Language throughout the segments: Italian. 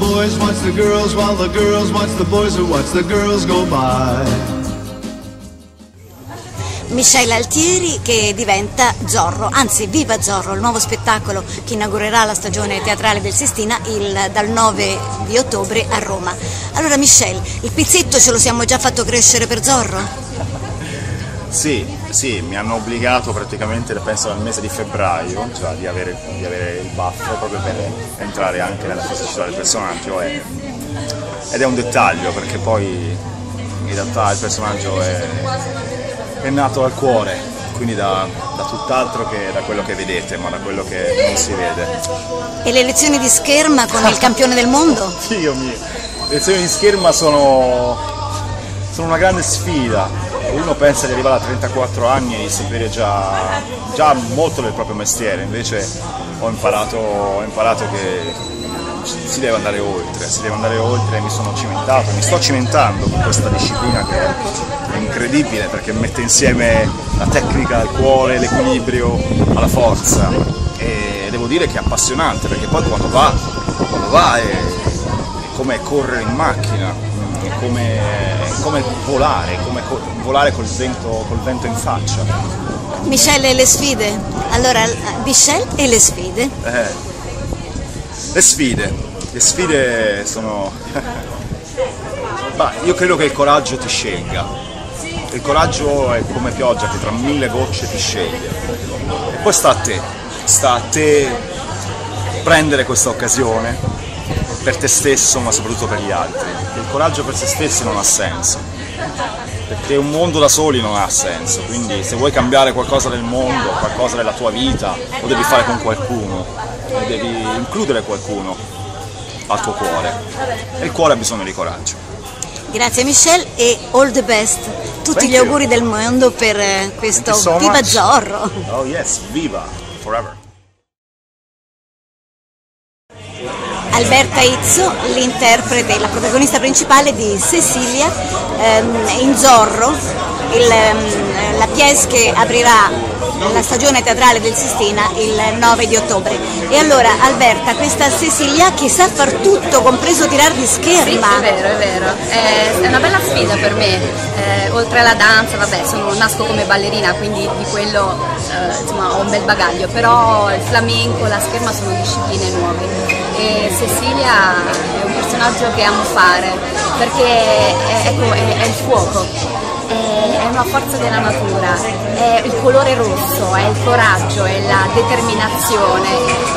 boys watch the girls while the girls watch the boys who watch the girls go by. Michele Altieri che diventa Zorro, anzi Viva Zorro, il nuovo spettacolo che inaugurerà la stagione teatrale del Sistina il, dal 9 di ottobre a Roma. Allora Michele, il pizzetto ce lo siamo già fatto crescere per Zorro? Sì, sì, mi hanno obbligato praticamente, penso dal mese di febbraio, cioè di avere, di avere il baffo proprio per entrare anche nella fisicità del personaggio e, ed è un dettaglio perché poi in realtà il personaggio è, è nato dal cuore, quindi da, da tutt'altro che da quello che vedete, ma da quello che non si vede. E le lezioni di scherma con il campione del mondo? Dio mio, le lezioni di scherma sono, sono una grande sfida. Uno pensa di arrivare a 34 anni e di sapere già, già molto del proprio mestiere, invece ho imparato, ho imparato che si deve andare oltre, si deve andare oltre e mi sono cimentato, mi sto cimentando con questa disciplina che è incredibile perché mette insieme la tecnica, il cuore, l'equilibrio alla forza. E devo dire che è appassionante perché poi quando va, quando va è come correre in macchina, è come, è come volare, è come co- volare col vento, col vento in faccia. Michele e le sfide? Allora, Michele e le sfide? Eh, le sfide, le sfide sono... Bah, io credo che il coraggio ti scelga. Il coraggio è come pioggia che tra mille gocce ti sceglie. E poi sta a te, sta a te prendere questa occasione per te stesso ma soprattutto per gli altri. Il coraggio per se stessi non ha senso. Perché un mondo da soli non ha senso, quindi se vuoi cambiare qualcosa nel mondo, qualcosa nella tua vita, lo devi fare con qualcuno, e devi includere qualcuno al tuo cuore. E il cuore ha bisogno di coraggio. Grazie Michelle e all the best. Tutti Thank gli you. auguri del mondo per eh, questo you so Viva much. Zorro. Oh yes, viva, forever. Alberta Izzo, l'interprete, la protagonista principale di Cecilia ehm, in Zorro, il, ehm, la pièce che aprirà la stagione teatrale del Sistina il 9 di ottobre. E allora Alberta, questa Cecilia che sa far tutto, compreso tirar di Sì, scherma. è vero, è vero. Eh, È una bella sfida per me. Eh, oltre alla danza, vabbè, sono, nasco come ballerina, quindi di quello eh, insomma, ho un bel bagaglio, però il flamenco, la scherma sono discipline nuove. E Cecilia è un personaggio che amo fare perché è, ecco, è, è il fuoco, è, è una forza della natura, è il colore rosso, è il coraggio, è la determinazione,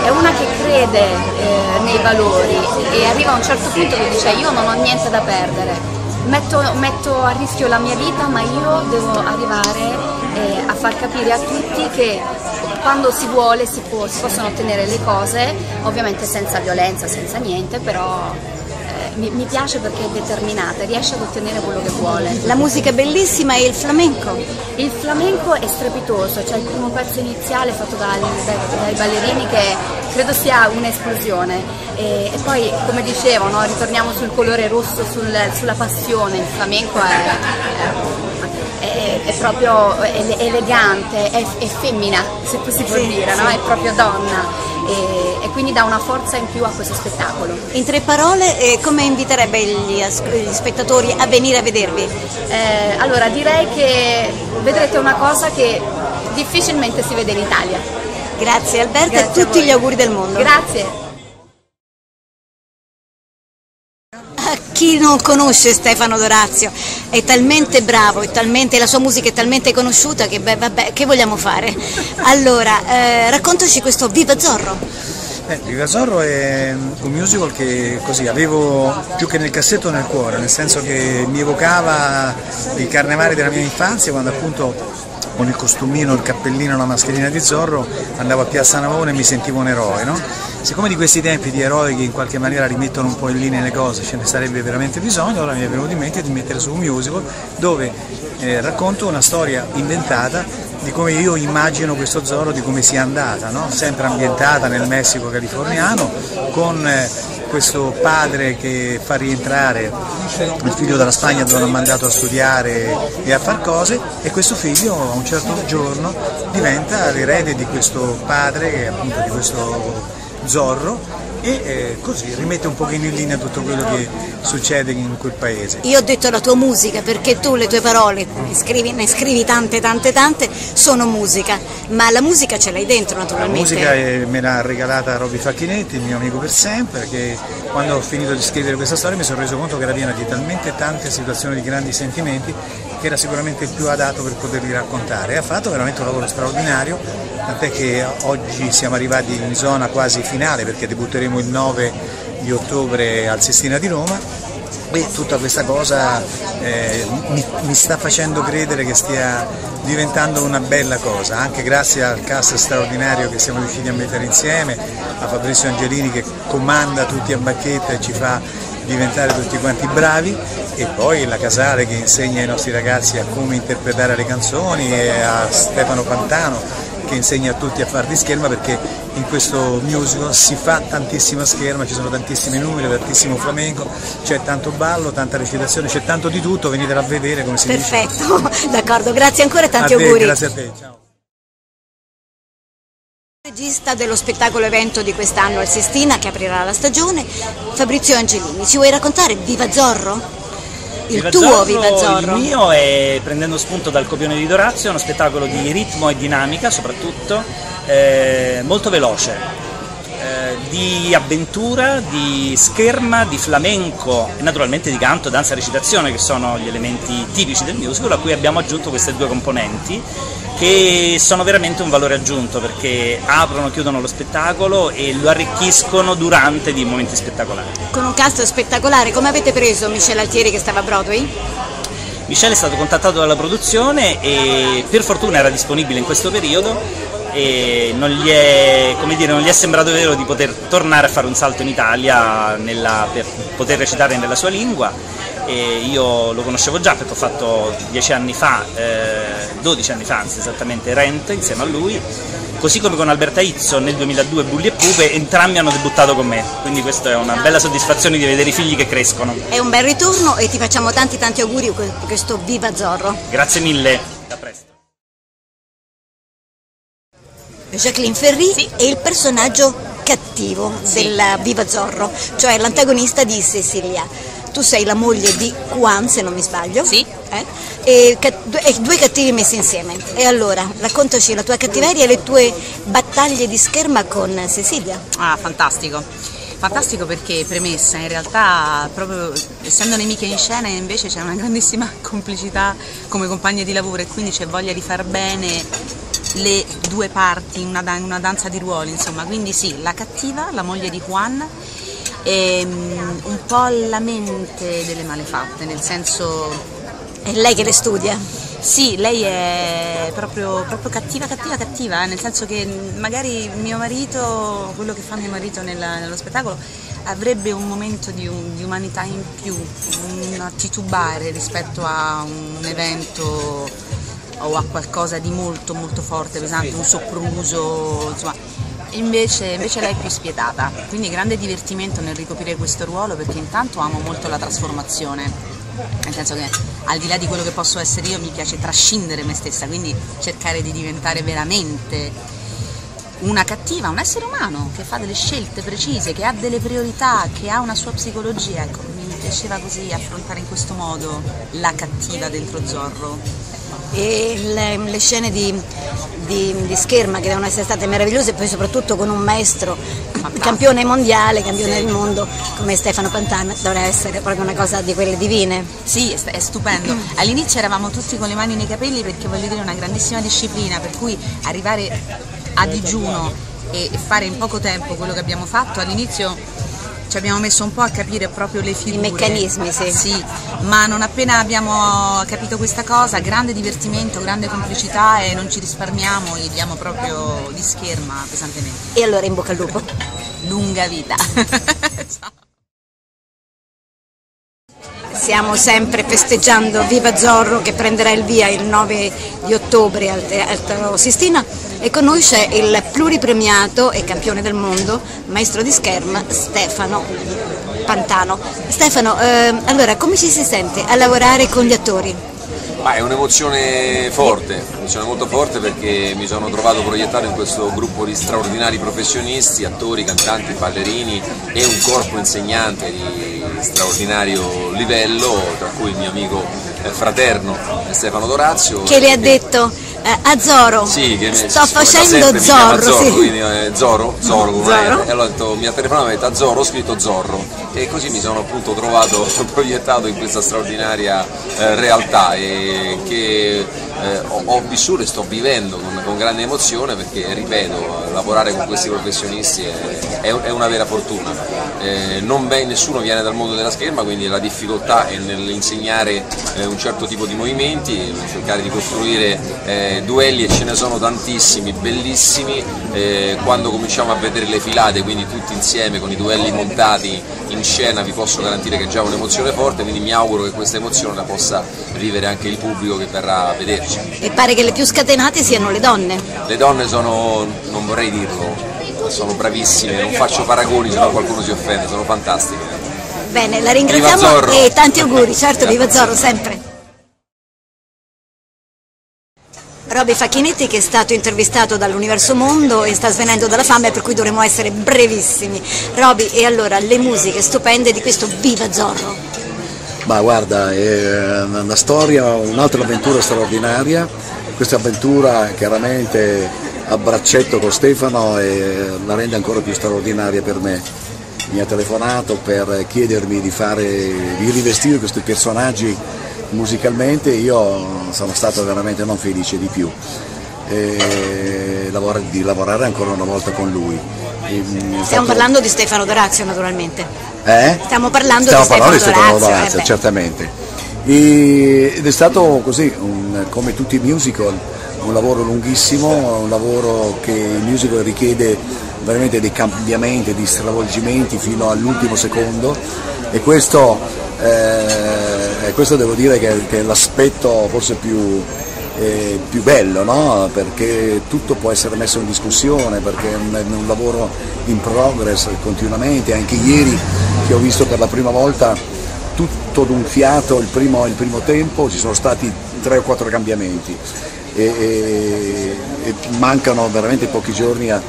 è una che crede eh, nei valori e arriva a un certo punto che dice io non ho niente da perdere, metto, metto a rischio la mia vita ma io devo arrivare eh, a far capire a tutti che quando si vuole si, può- si possono ottenere le cose, ovviamente senza violenza, senza niente, però mi, mi piace perché è determinata, riesce ad ottenere quello che vuole. La musica è bellissima e il flamenco. Il flamenco è strepitoso, cioè il primo pezzo iniziale fatto dai, dai- dai ballerini che credo sia un'esplosione e, e poi come dicevo no, ritorniamo sul colore rosso, sul- sulla passione, il flamenco è, è- è proprio ele- elegante, è, è femmina se si può Sì, dire, no? sì. è proprio donna e, e quindi dà una forza in più a questo spettacolo. In tre parole, eh, come inviterebbe gli, gli spettatori a venire a vedervi? Eh, allora direi che vedrete una cosa che difficilmente si vede in Italia. Grazie Alberta Grazie e tutti gli auguri del mondo. Grazie. Chi non conosce Stefano Dorazio è talmente bravo, è talmente, la sua musica è talmente conosciuta che beh, vabbè, che vogliamo fare? Allora, eh, raccontaci questo Viva Zorro. Eh, Viva Zorro è un musical che così avevo più che nel cassetto nel cuore, nel senso che mi evocava i carnevali della mia infanzia quando appunto con il costumino, il cappellino la mascherina di Zorro andavo a Piazza Navona e mi sentivo un eroe. No? Siccome di questi tempi di eroi che in qualche maniera rimettono un po' in linea le cose ce ne sarebbe veramente bisogno, allora mi è venuto in mente di mettere su un musical dove eh, racconto una storia inventata di come io immagino questo Zorro, di come sia andata, no? sempre ambientata nel Messico californiano, con eh, questo padre che fa rientrare il figlio dalla Spagna dove l'hanno mandato a studiare e a far cose e questo figlio a un certo giorno diventa l'erede di questo padre, appunto di questo Zorro e eh, così rimette un pochino in linea tutto quello che succede in quel paese. Io ho detto la tua musica perché tu le tue parole, scrivi, ne scrivi tante tante tante, sono musica, ma la musica ce l'hai dentro La naturalmente. musica è- me l'ha regalata Roby Facchinetti, il mio amico per sempre, che quando ho finito di scrivere questa storia mi sono reso conto che era piena di talmente tante situazioni di grandi sentimenti che era sicuramente il più adatto per poterli raccontare. Ha fatto veramente un lavoro straordinario, tant'è che oggi siamo arrivati in zona quasi finale perché debutteremo il 9 di ottobre al Sestina di Roma e tutta questa cosa eh, mi, mi sta facendo credere che stia diventando una bella cosa, anche grazie al cast straordinario che siamo riusciti a mettere insieme, a Fabrizio Angelini che comanda tutti a bacchetta e ci fa diventare tutti quanti bravi e poi la Casale che insegna ai nostri ragazzi a come interpretare le canzoni e a Stefano Pantano che insegna a tutti a far di scherma perché in questo musical si fa tantissima scherma, ci sono tantissimi numeri, tantissimo flamenco, c'è tanto ballo, tanta recitazione, c'è tanto di tutto, venitela a vedere come si dice. Perfetto, d'accordo, grazie ancora e tanti a te, auguri. Grazie a te, ciao. Regista dello spettacolo evento di quest'anno al Sistina che aprirà la stagione, Fabrizio Angelini. Ci vuoi raccontare Viva Zorro? Il Viva tuo Zorro, Viva Zorro. Il mio è, prendendo spunto dal copione di Dorazio, uno spettacolo di ritmo e dinamica soprattutto, eh, molto veloce, di avventura, di scherma, di flamenco e naturalmente di canto, danza e recitazione che sono gli elementi tipici del musical a cui abbiamo aggiunto queste due componenti che sono veramente un valore aggiunto perché aprono, chiudono lo spettacolo e lo arricchiscono durante di momenti spettacolari. Con un cast spettacolare, come avete preso Michel Altieri che stava a Broadway? Michele è stato contattato dalla produzione e per fortuna era disponibile in questo periodo e non gli è, come dire, non gli è sembrato vero di poter tornare a fare un salto in Italia nella- per poter recitare nella sua lingua e io lo conoscevo già perché ho fatto dieci anni fa, eh, 12 anni fa anzi esattamente, Rent insieme a lui, così come con Alberta Izzo nel 2002 Bulli e Pupe, entrambi hanno debuttato con me, quindi questa è una bella soddisfazione di vedere i figli che crescono. È un bel ritorno e ti facciamo tanti tanti auguri per questo Viva Zorro. Grazie mille, Jacqueline Ferri è il personaggio cattivo della Viva Zorro, cioè l'antagonista di Cecilia. Tu sei la moglie di Juan, se non mi sbaglio. Sì. Eh? E, e due cattivi messi insieme. E allora, raccontaci la tua cattiveria e le tue battaglie di scherma con Cecilia. Ah, fantastico. Fantastico perché premessa, in realtà proprio essendo nemiche in scena invece c'è una grandissima complicità come compagne di lavoro e quindi c'è voglia di far bene le due parti in una, dan- una danza di ruoli, insomma, quindi sì, la cattiva, la moglie di Juan e mm, un po' la mente delle malefatte, nel senso È lei che le studia. sì, lei è proprio, proprio cattiva, cattiva, cattiva, eh, nel senso che magari mio marito, quello che fa mio marito nella- nello spettacolo, avrebbe un momento di, un- di umanità in più, un titubare rispetto a un evento o a qualcosa di molto molto forte, pesante, un sopruso, insomma. Invece, invece lei è più spietata, quindi grande divertimento nel ricoprire questo ruolo perché intanto amo molto la trasformazione, nel senso che al di là di quello che posso essere io mi piace trascindere me stessa, quindi cercare di diventare veramente una cattiva, un essere umano che fa delle scelte precise, che ha delle priorità, che ha una sua psicologia, ecco, mi piaceva così affrontare in questo modo la cattiva dentro Zorro. E le, le scene di, di- di scherma che devono essere state meravigliose e poi soprattutto con un maestro campione mondiale, campione del mondo come Stefano Pantana, dovrà essere proprio una cosa di quelle divine. Sì, è, st- è stupendo. All'inizio eravamo tutti con le mani nei capelli perché voglio dire una grandissima disciplina, per cui arrivare a digiuno e fare in poco tempo quello che abbiamo fatto all'inizio ci abbiamo messo un po' a capire proprio le figure. meccanismi, sì. Sì, ma non appena abbiamo capito questa cosa, grande divertimento, grande complicità e non ci risparmiamo, gli diamo proprio di scherma pesantemente. E allora in bocca al lupo. Lunga vita. Ciao. Stiamo sempre festeggiando Viva Zorro che prenderà il via il 9 di ottobre al Teatro Sistina e con noi c'è il pluripremiato e campione del mondo, maestro di scherma Stefano Pantano. Stefano, ehm, allora come ci si sente a lavorare con gli attori? Ma è un'emozione forte, un'emozione molto forte perché mi sono trovato proiettato in questo gruppo di straordinari professionisti, attori, cantanti, ballerini e un corpo insegnante di straordinario livello, tra cui il mio amico eh, fraterno Stefano Dorazio. Che le ha detto eh, Azzoro, Sì, che sto facendo Zorro, Zorro, sì. quindi, eh, Zorro, Zorro, come? E allora ho detto, mi ha telefonato e mi ha detto Zorro, ho scritto Zorro e così mi sono appunto trovato proiettato in questa straordinaria eh, realtà e che eh, ho, ho vissuto e sto vivendo con, con grande emozione perché, ripeto, lavorare con questi professionisti è, è- è una vera fortuna. Eh, ve- nessuno viene dal mondo della scherma, quindi la difficoltà è nell'insegnare eh, un certo tipo di movimenti, cercare di costruire eh, duelli e ce ne sono tantissimi, bellissimi, eh, quando cominciamo a vedere le filate, quindi tutti insieme con i duelli montati in scena vi posso garantire che è già un'emozione forte, quindi mi auguro che questa emozione la possa vivere anche il pubblico che verrà a vederci. E pare che le più scatenate siano le donne. Le donne sono, non vorrei dirlo, sono bravissime, non faccio paragoni se no qualcuno si offende, sono fantastiche. Bene, la ringraziamo e tanti auguri, certo, viva Zorro sempre. Roby Facchinetti che è stato intervistato dall'Universo Mondo e sta svenendo dalla fame per cui dovremo essere brevissimi. Roby, e allora le musiche stupende di questo Viva Zorro. Ma guarda, è una storia, un'altra avventura straordinaria, questa avventura chiaramente a braccetto con Stefano e la rende ancora più straordinaria per me. Mi ha telefonato per chiedermi di, fare, di rivestire questi personaggi musicalmente io sono stato veramente non felice di più. E lavora- di lavorare ancora una volta con lui. Mm, Stiamo stato- parlando di Stefano Dorazio naturalmente. eh? Stiamo parlando Stiamo di parlando Stefano di Stefano Dorazio, Dorazio, eh certamente. E- ed è stato così, un- come tutti i musical, un lavoro lunghissimo, un lavoro che il musical richiede veramente dei cambiamenti, dei stravolgimenti fino all'ultimo secondo e questo, eh, questo devo dire che, che è l'aspetto forse più, eh, più bello, no? perché tutto può essere messo in discussione, perché è un, è un lavoro in progress continuamente, anche ieri che ho visto per la prima volta tutto d'un fiato il primo, il primo tempo, ci sono stati tre o quattro cambiamenti e, e- e mancano veramente pochi giorni a-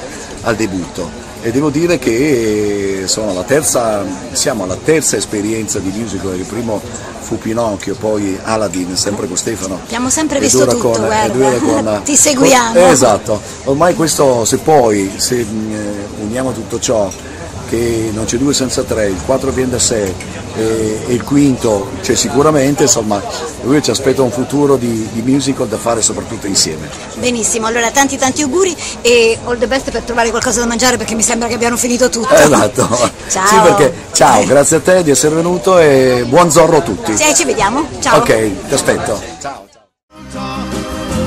al debutto. E devo dire che sono alla terza, siamo alla terza esperienza di musical, il primo fu Pinocchio, poi Aladdin, sempre con Stefano. Abbiamo sempre visto tutto, con- guarda. con- Ti seguiamo. con- esatto, ormai questo se poi se mh, eh, uniamo tutto ciò che non c'è due senza tre, il quattro viene da sé e, e il quinto c'è sicuramente, insomma, lui ci aspetta un futuro di, di musical da fare soprattutto insieme. Benissimo, allora tanti tanti auguri e all the best per trovare qualcosa da mangiare perché mi sembra che abbiano finito tutto. Esatto. Ciao. Sì, perché ciao, grazie a te di essere venuto e buon zorro a tutti. Sì, ci vediamo. Ciao. Ok, ti aspetto.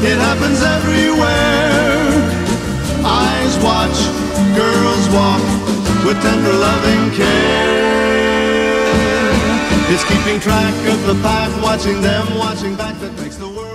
It happens everywhere. Eyes watch, girls walk with tender loving care. It's keeping track of the pack, watching them, watching back that makes the world.